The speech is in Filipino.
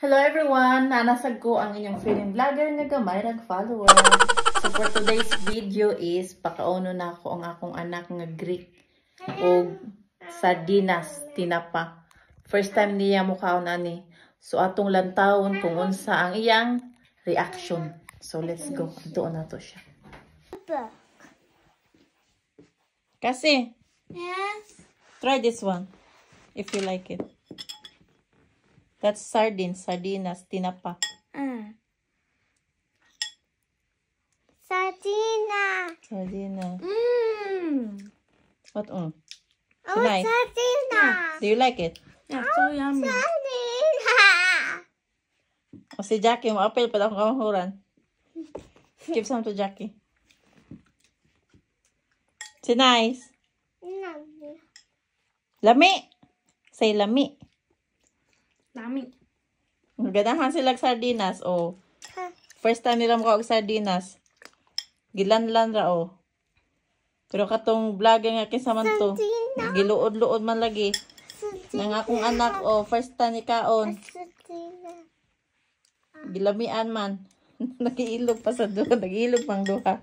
Hello everyone! Nanasag ko ang inyong feeling vlogger nga gamay rag follower. So for today's video is pakauno na ako ang akong anak nga Greek o sardinas tinapa. First time niya mukhaon ani. So atong lantawon kung unsa ang iyang reaction. So let's go. Doon na to siya. Kasi, Yes. try this one if you like it. That's sardines, sardinas, tinapa. Mm. Sardina. Sardinas. Mmm. What um? Oh, Nice. sardina. Do you like it? Yeah, so yummy. Sardina. O si Jackie, ma-apel pa akong kamahuran. Give some to Jackie. Si Nice. Lami. Say lami. Lami. Ganahan sila sardinas. O, first time nila mukha og sardinas. Gilanlan ra o. Pero katong vlogger nga kinsa man to. Giluod-luod man lagi. Nang akong anak o, first time ni kaon. Sardina. Gilamian man. Nagiilog pa sa duha. Nagiilog pang duha.